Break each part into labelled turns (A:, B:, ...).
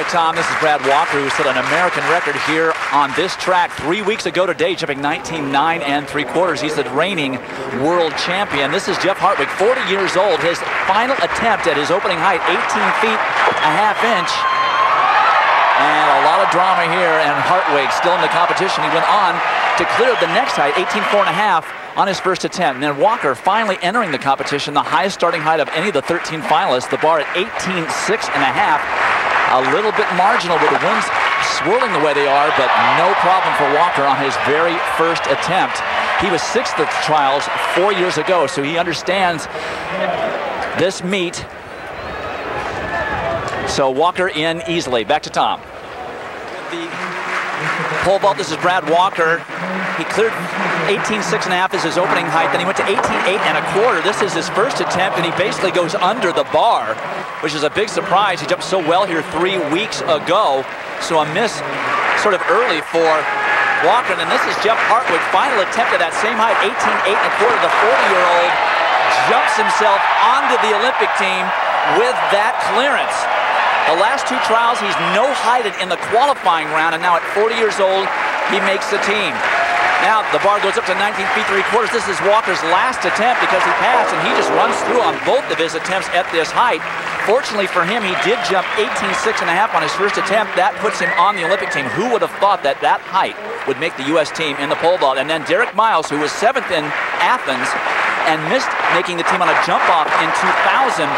A: right, Tom. This is Brad Walker, who set an American record here on this track three weeks ago today, jumping 19.9 and three quarters. He's the reigning world champion. This is Jeff Hartwig, 40 years old. His final attempt at his opening height, 18 feet a half inch. And a lot of drama here, and Hartwig still in the competition. He went on to clear the next height, 18.4 and a half on his first attempt. And then Walker finally entering the competition, the highest starting height of any of the 13 finalists, the bar at 18.6 and a half. A little bit marginal with the winds swirling the way they are, but no problem for Walker on his very first attempt. He was sixth at the trials four years ago, so he understands this meet. So Walker in easily. Back to Tom. Pole vault, this is Brad Walker. He cleared 18.6 and a half as his opening height. Then he went to 18.8 and a quarter. This is his first attempt, and he basically goes under the bar, which is a big surprise. He jumped so well here three weeks ago. So a miss sort of early for Walker. And this is Jeff Hartwig, final attempt at that same height, 18.8 and a quarter. The 40-year-old jumps himself onto the Olympic team with that clearance. The last two trials, he's no-heighted in the qualifying round, and now at 40 years old, he makes the team. Now the bar goes up to 19 feet 3 quarters. This is Walker's last attempt because he passed and he just runs through on both of his attempts at this height. Fortunately for him, he did jump 18.6 and a half on his first attempt. That puts him on the Olympic team. Who would have thought that that height would make the U.S. team in the pole vault? And then Derek Miles, who was seventh in Athens and missed making the team on a jump off in 2000,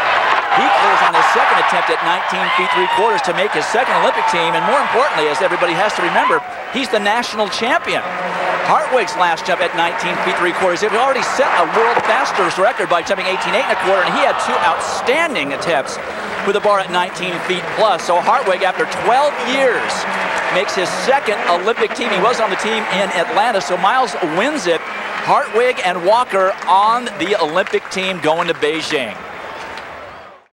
A: he clears on his second attempt at 19 feet 3 quarters to make his second Olympic team. And more importantly, as everybody has to remember, he's the national champion. Hartwig's last jump at 19 feet 3 quarters. He had already set a world fastest record by jumping 18 8 and a quarter, and he had two outstanding attempts with a bar at 19 feet plus. So Hartwig, after 12 years, makes his second Olympic team. He was on the team in Atlanta, so Miles wins it. Hartwig and Walker on the Olympic team going to Beijing.